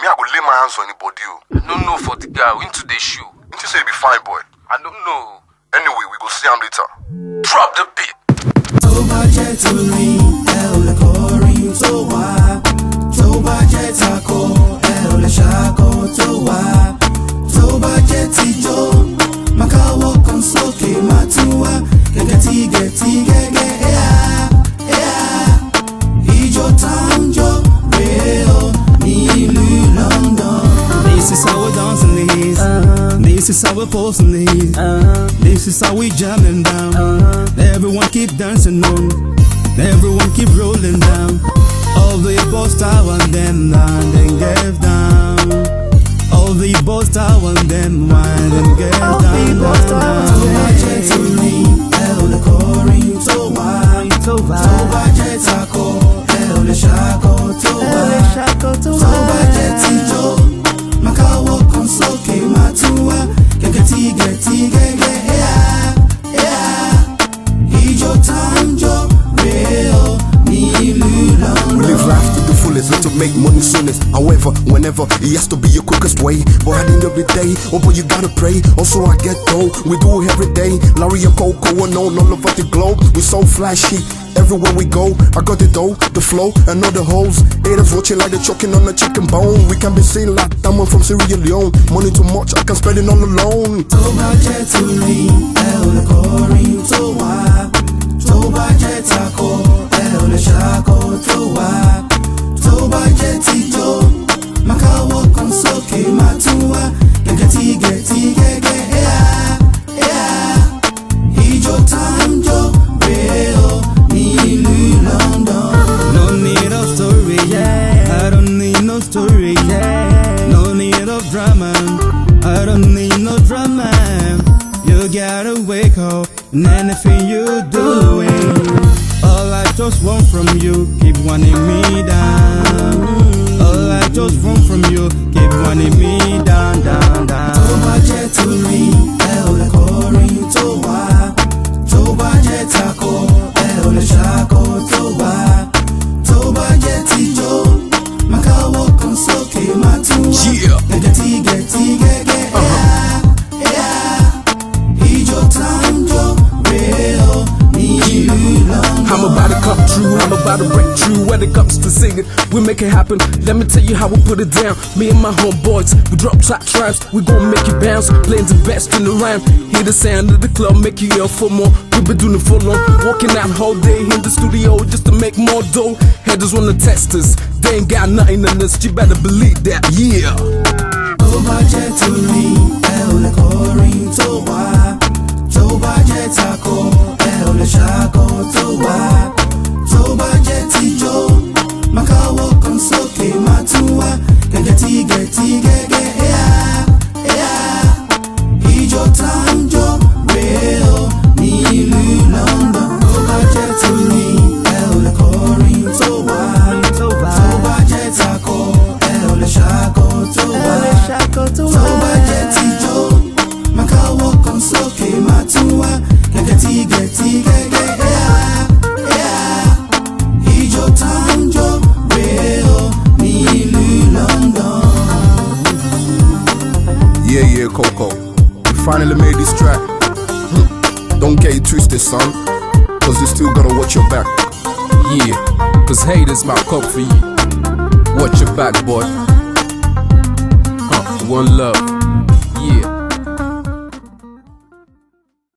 me I go lay my hands on anybody o. No know for the guy, into the shoe. Until say you be fine boy. I don't know. Anyway, we go see am later. Drop the beat. tó bá jẹ́ torí ẹ ò lè kọrin tó wá tó bá jẹ́ takọ ẹ ò lè ṣakọ tó wá tó bá jẹ́ tijó máa káwọ́ kan sókè máa tún wá gẹ́gẹ́ tí gẹ̀tí is how we posting this. This is how we jamming down. Everyone keep dancing on. Everyone keep rolling down. All the boys tower and them down, then get down. All the boys tower and them wine and get down. To make money soonest. However, whenever it has to be your quickest way. But at the end of the day, oh boy, you gotta pray. Also, I get dough, we do it every day. Larry and Koko and on all over the globe. We so flashy. Everywhere we go, I got the dough, the flow, and all the hoes. Haters watching like they're choking on a chicken bone. We can be seen like that one from Sierra Leone. Money too much, I can spend it all alone. tó bá jẹ́ torí ẹ ò lè kọrin tó wá tó bá I don't need no drama. You gotta wake up in anything you're doing. All I just want from you, keep wanting me down. All I just want from you, keep wanting me down, down, down. I'm about to break when it comes to singing. We make it happen. Let me tell you how we put it down. Me and my homeboys, we drop top tracks. We gon' make you bounce, playing the best in the rhyme. Hear the sound of the club, make you yell for more. We been doing it for long, working out whole day in the studio just to make more dough. Haters wanna test us, they ain't got nothing in us. You better believe that, yeah. tó bá jẹ́ finally made this track. Don't get it twisted, son. Cause you still gotta watch your back. Yeah, cause haters might come for you. Watch your back, boy. Huh, one love.